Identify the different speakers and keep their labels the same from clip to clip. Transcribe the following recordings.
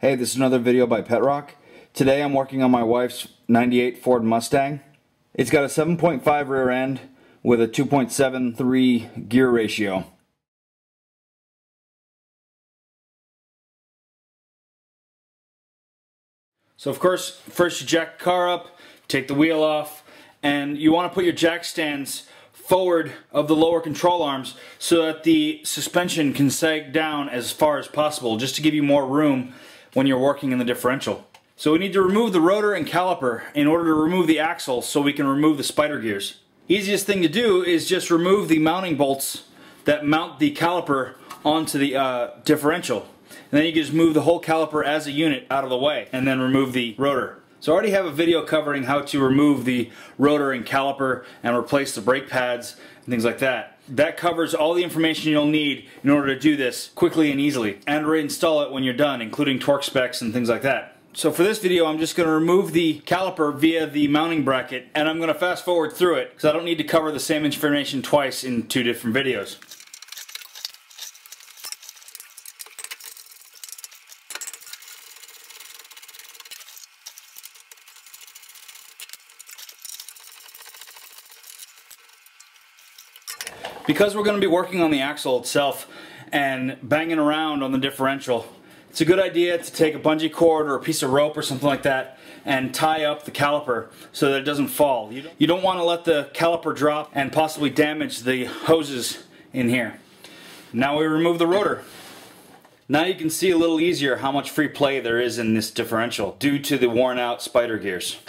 Speaker 1: Hey, this is another video by Pet Rock. Today I'm working on my wife's 98 Ford Mustang. It's got a 7.5 rear end with a 2.73 gear ratio. So of course, first you jack the car up, take the wheel off, and you want to put your jack stands forward of the lower control arms so that the suspension can sag down as far as possible just to give you more room when you're working in the differential. So we need to remove the rotor and caliper in order to remove the axle so we can remove the spider gears. Easiest thing to do is just remove the mounting bolts that mount the caliper onto the uh, differential. And then you can just move the whole caliper as a unit out of the way and then remove the rotor. So I already have a video covering how to remove the rotor and caliper and replace the brake pads and things like that. That covers all the information you'll need in order to do this quickly and easily and reinstall it when you're done including torque specs and things like that. So for this video I'm just going to remove the caliper via the mounting bracket and I'm going to fast forward through it because I don't need to cover the same information twice in two different videos. Because we're going to be working on the axle itself and banging around on the differential, it's a good idea to take a bungee cord or a piece of rope or something like that and tie up the caliper so that it doesn't fall. You don't, don't want to let the caliper drop and possibly damage the hoses in here. Now we remove the rotor. Now you can see a little easier how much free play there is in this differential due to the worn out spider gears.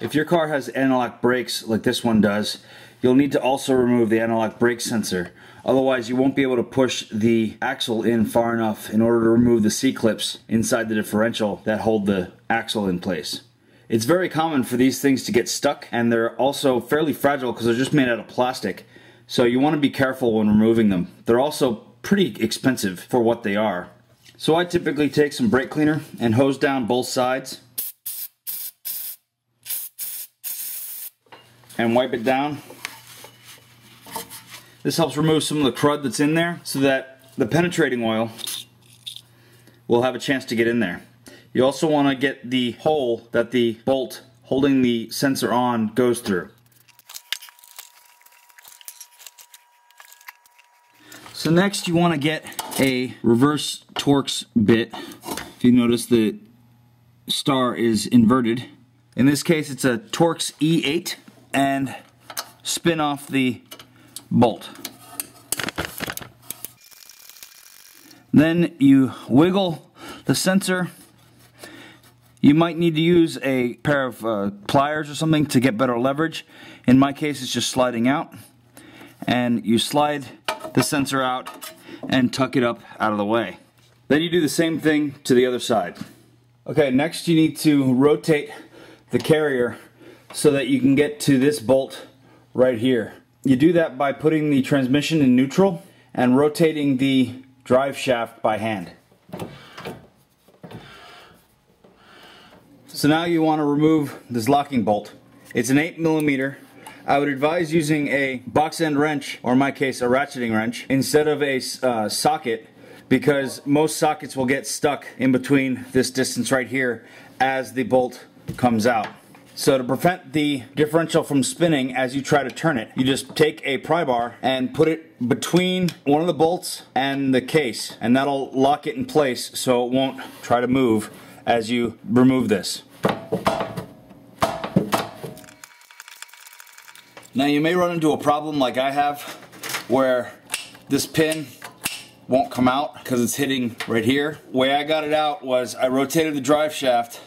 Speaker 1: If your car has anti-lock brakes like this one does, you'll need to also remove the anti-lock brake sensor. Otherwise, you won't be able to push the axle in far enough in order to remove the C-clips inside the differential that hold the axle in place. It's very common for these things to get stuck and they're also fairly fragile because they're just made out of plastic. So you want to be careful when removing them. They're also pretty expensive for what they are. So I typically take some brake cleaner and hose down both sides and wipe it down this helps remove some of the crud that's in there so that the penetrating oil will have a chance to get in there. You also want to get the hole that the bolt holding the sensor on goes through. So next you want to get a reverse Torx bit. If you notice the star is inverted. In this case it's a Torx E8 and spin off the bolt. Then you wiggle the sensor. You might need to use a pair of uh, pliers or something to get better leverage. In my case, it's just sliding out. And you slide the sensor out and tuck it up out of the way. Then you do the same thing to the other side. Okay, next you need to rotate the carrier so that you can get to this bolt right here. You do that by putting the transmission in neutral and rotating the drive shaft by hand. So now you want to remove this locking bolt. It's an 8 millimeter. I would advise using a box end wrench, or in my case a ratcheting wrench, instead of a uh, socket because most sockets will get stuck in between this distance right here as the bolt comes out. So to prevent the differential from spinning as you try to turn it, you just take a pry bar and put it between one of the bolts and the case and that'll lock it in place so it won't try to move as you remove this. Now you may run into a problem like I have where this pin won't come out because it's hitting right here. The way I got it out was I rotated the drive shaft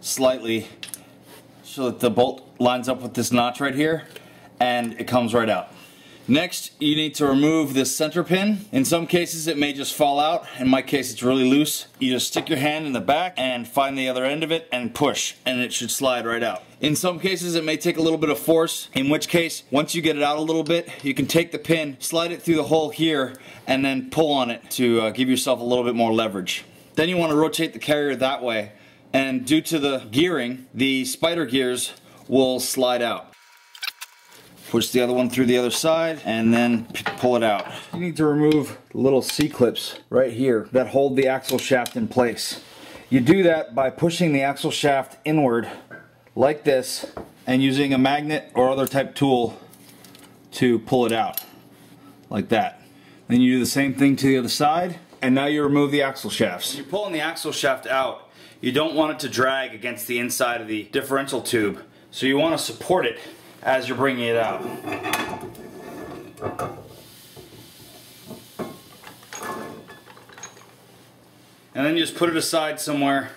Speaker 1: slightly so that the bolt lines up with this notch right here and it comes right out. Next, you need to remove this center pin. In some cases, it may just fall out. In my case, it's really loose. You just stick your hand in the back and find the other end of it and push, and it should slide right out. In some cases, it may take a little bit of force, in which case, once you get it out a little bit, you can take the pin, slide it through the hole here, and then pull on it to uh, give yourself a little bit more leverage. Then you want to rotate the carrier that way and due to the gearing, the spider gears will slide out. Push the other one through the other side and then pull it out. You need to remove little C-clips right here that hold the axle shaft in place. You do that by pushing the axle shaft inward like this and using a magnet or other type tool to pull it out like that. Then you do the same thing to the other side and now you remove the axle shafts. When you're pulling the axle shaft out you don't want it to drag against the inside of the differential tube so you want to support it as you're bringing it out. And then you just put it aside somewhere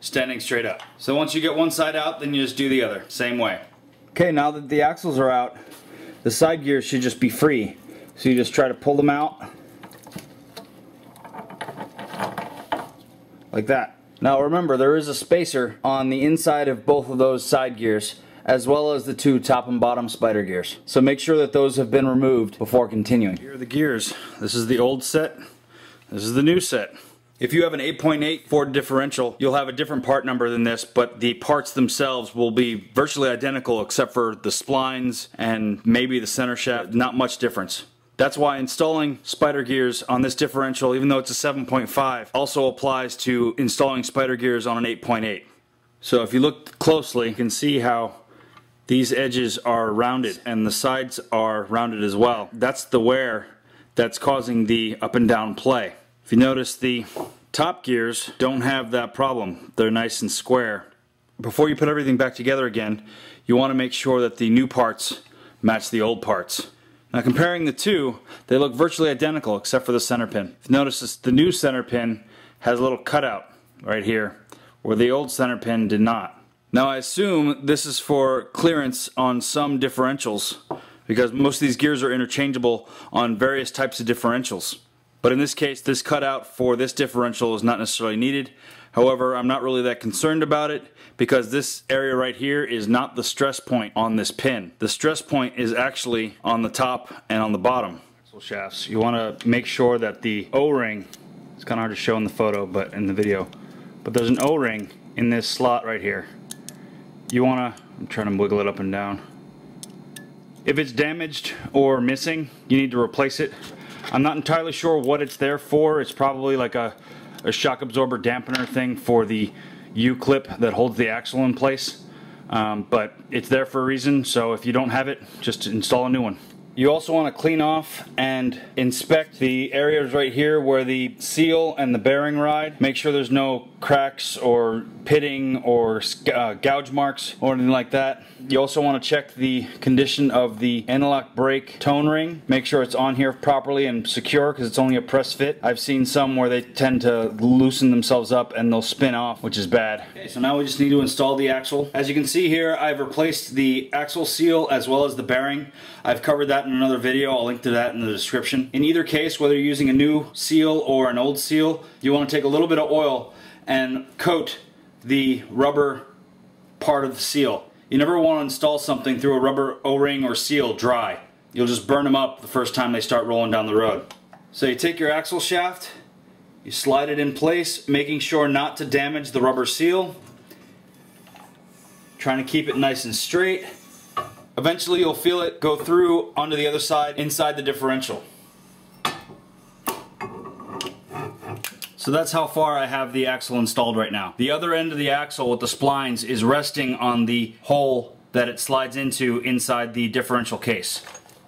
Speaker 1: standing straight up. So once you get one side out, then you just do the other, same way. Okay, now that the axles are out, the side gears should just be free. So you just try to pull them out like that. Now remember, there is a spacer on the inside of both of those side gears as well as the two top and bottom spider gears. So make sure that those have been removed before continuing. Here are the gears. This is the old set. This is the new set. If you have an 8.8 Ford differential, you'll have a different part number than this, but the parts themselves will be virtually identical except for the splines and maybe the center shaft, not much difference. That's why installing spider gears on this differential, even though it's a 7.5, also applies to installing spider gears on an 8.8. So if you look closely, you can see how these edges are rounded and the sides are rounded as well. That's the wear that's causing the up and down play. If you notice the top gears don't have that problem. They're nice and square. Before you put everything back together again, you want to make sure that the new parts match the old parts. Now comparing the two, they look virtually identical except for the center pin. Notice this, the new center pin has a little cutout right here where the old center pin did not. Now I assume this is for clearance on some differentials because most of these gears are interchangeable on various types of differentials. But in this case, this cutout for this differential is not necessarily needed. However, I'm not really that concerned about it because this area right here is not the stress point on this pin. The stress point is actually on the top and on the bottom. Axle shafts. You want to make sure that the O-ring, it's kind of hard to show in the photo but in the video, but there's an O-ring in this slot right here you want to, I'm trying to wiggle it up and down. If it's damaged or missing, you need to replace it. I'm not entirely sure what it's there for. It's probably like a, a shock absorber dampener thing for the U-clip that holds the axle in place. Um, but it's there for a reason, so if you don't have it, just install a new one. You also want to clean off and inspect the areas right here where the seal and the bearing ride. Make sure there's no cracks or pitting or uh, gouge marks or anything like that. You also want to check the condition of the anti-lock brake tone ring. Make sure it's on here properly and secure because it's only a press fit. I've seen some where they tend to loosen themselves up and they'll spin off, which is bad. Okay, so now we just need to install the axle. As you can see here, I've replaced the axle seal as well as the bearing. I've covered that in another video. I'll link to that in the description. In either case, whether you're using a new seal or an old seal, you want to take a little bit of oil and coat the rubber part of the seal. You never want to install something through a rubber o-ring or seal dry. You'll just burn them up the first time they start rolling down the road. So you take your axle shaft, you slide it in place, making sure not to damage the rubber seal. Trying to keep it nice and straight. Eventually you'll feel it go through onto the other side inside the differential. So that's how far I have the axle installed right now. The other end of the axle with the splines is resting on the hole that it slides into inside the differential case.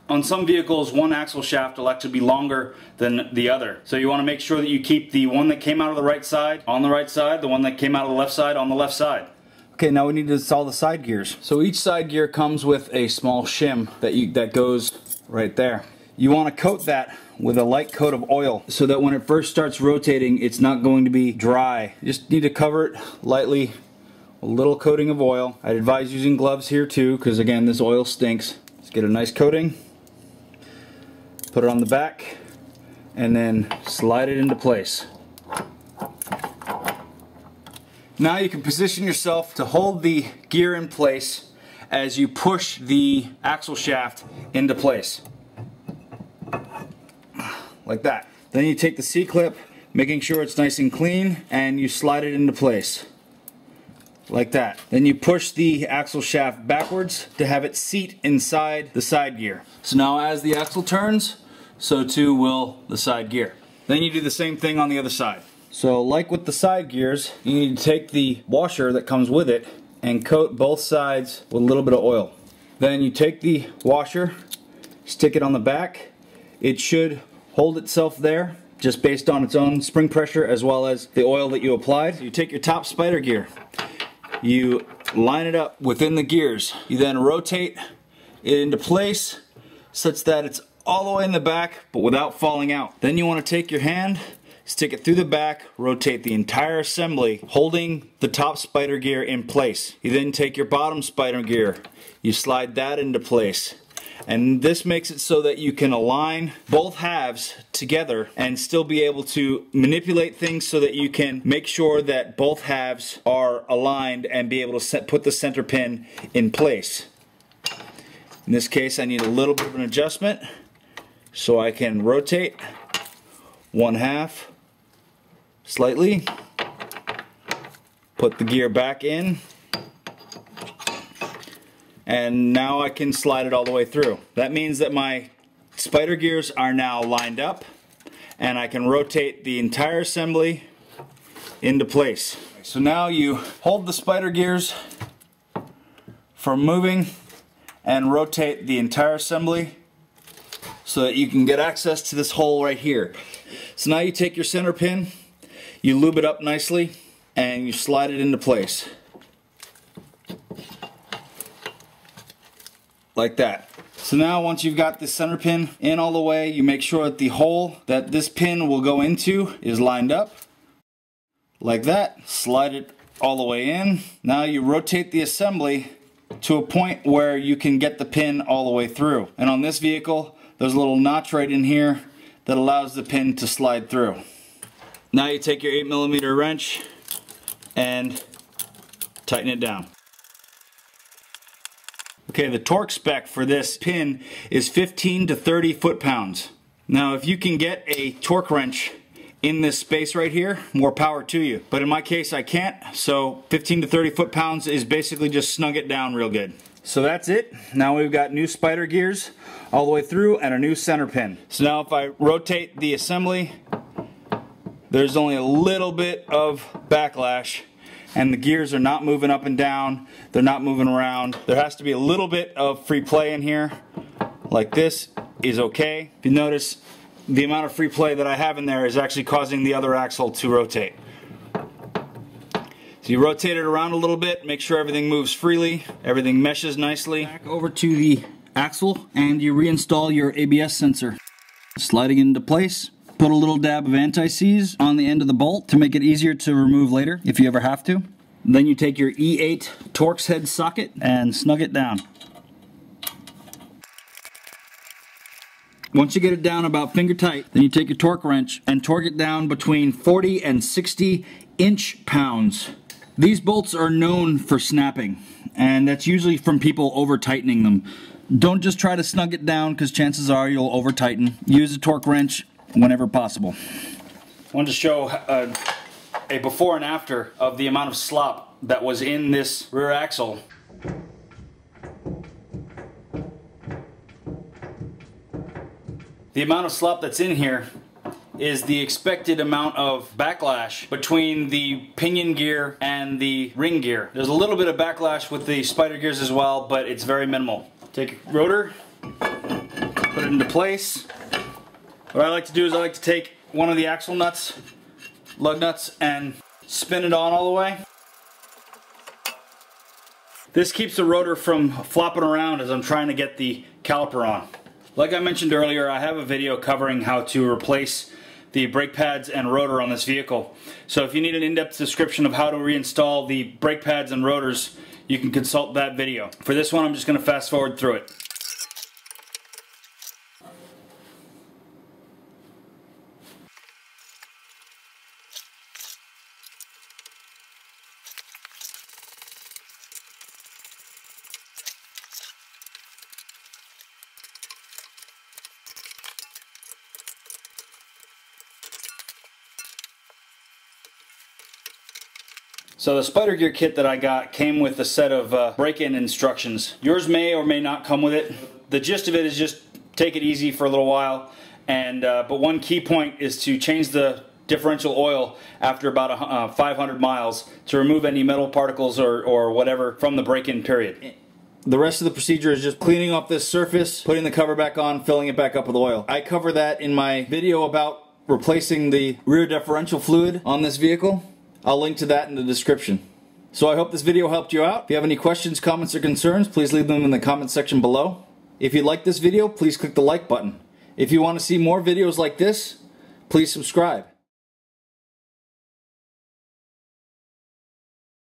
Speaker 1: On some vehicles, one axle shaft will actually be longer than the other. So you want to make sure that you keep the one that came out of the right side on the right side, the one that came out of the left side on the left side. Okay, now we need to install the side gears. So each side gear comes with a small shim that you that goes right there. You want to coat that with a light coat of oil so that when it first starts rotating it's not going to be dry. You just need to cover it lightly a little coating of oil. I'd advise using gloves here too because again this oil stinks. Let's get a nice coating, put it on the back and then slide it into place. Now you can position yourself to hold the gear in place as you push the axle shaft into place like that. Then you take the C-clip, making sure it's nice and clean, and you slide it into place. like that. Then you push the axle shaft backwards to have it seat inside the side gear. So now as the axle turns, so too will the side gear. Then you do the same thing on the other side. So like with the side gears, you need to take the washer that comes with it and coat both sides with a little bit of oil. Then you take the washer, stick it on the back. It should hold itself there just based on its own spring pressure as well as the oil that you applied. So you take your top spider gear, you line it up within the gears. You then rotate it into place such that it's all the way in the back but without falling out. Then you want to take your hand, stick it through the back, rotate the entire assembly holding the top spider gear in place. You then take your bottom spider gear, you slide that into place. And this makes it so that you can align both halves together and still be able to manipulate things so that you can make sure that both halves are aligned and be able to put the center pin in place. In this case I need a little bit of an adjustment so I can rotate one half slightly, put the gear back in, and now I can slide it all the way through. That means that my spider gears are now lined up and I can rotate the entire assembly into place. So now you hold the spider gears from moving and rotate the entire assembly so that you can get access to this hole right here. So now you take your center pin, you lube it up nicely, and you slide it into place. Like that. So now once you've got the center pin in all the way, you make sure that the hole that this pin will go into is lined up. Like that. Slide it all the way in. Now you rotate the assembly to a point where you can get the pin all the way through. And on this vehicle, there's a little notch right in here that allows the pin to slide through. Now you take your 8 millimeter wrench and tighten it down. Okay, the torque spec for this pin is 15 to 30 foot-pounds. Now if you can get a torque wrench in this space right here, more power to you. But in my case I can't, so 15 to 30 foot-pounds is basically just snug it down real good. So that's it. Now we've got new spider gears all the way through and a new center pin. So now if I rotate the assembly, there's only a little bit of backlash and the gears are not moving up and down. They're not moving around. There has to be a little bit of free play in here. Like this is okay. If you notice, the amount of free play that I have in there is actually causing the other axle to rotate. So you rotate it around a little bit, make sure everything moves freely, everything meshes nicely. Back over to the axle and you reinstall your ABS sensor. Sliding into place, put a little dab of anti-seize on the end of the bolt to make it easier to remove later if you ever have to. Then you take your E8 Torx head socket and snug it down. Once you get it down about finger tight, then you take your torque wrench and torque it down between 40 and 60 inch pounds. These bolts are known for snapping, and that's usually from people over tightening them. Don't just try to snug it down because chances are you'll over tighten. Use a torque wrench whenever possible. I wanted to show uh, a before and after of the amount of slop that was in this rear axle. The amount of slop that's in here is the expected amount of backlash between the pinion gear and the ring gear. There's a little bit of backlash with the spider gears as well, but it's very minimal. Take a rotor, put it into place. What I like to do is I like to take one of the axle nuts, lug nuts, and spin it on all the way. This keeps the rotor from flopping around as I'm trying to get the caliper on. Like I mentioned earlier, I have a video covering how to replace the brake pads and rotor on this vehicle. So if you need an in-depth description of how to reinstall the brake pads and rotors, you can consult that video. For this one, I'm just going to fast forward through it. So the Spider Gear kit that I got came with a set of uh, break-in instructions. Yours may or may not come with it. The gist of it is just take it easy for a little while. And uh, but one key point is to change the differential oil after about uh, 500 miles to remove any metal particles or, or whatever from the break-in period. The rest of the procedure is just cleaning off this surface, putting the cover back on, filling it back up with oil. I cover that in my video about replacing the rear differential fluid on this vehicle. I'll link to that in the description. So I hope this video helped you out. If you have any questions, comments, or concerns, please leave them in the comment section below. If you like this video, please click the like button. If you want to see more videos like this, please subscribe.